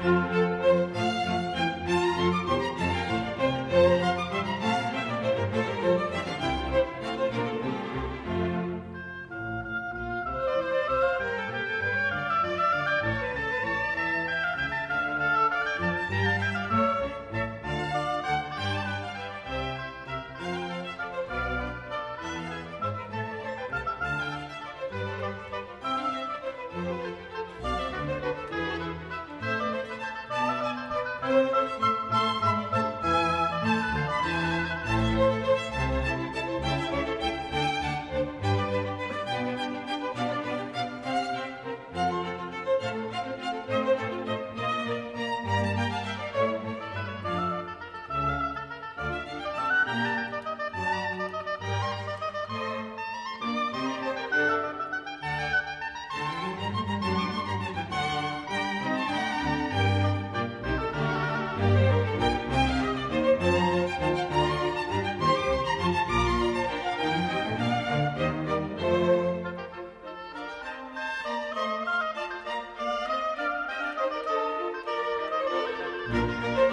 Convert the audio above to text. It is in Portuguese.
Música Música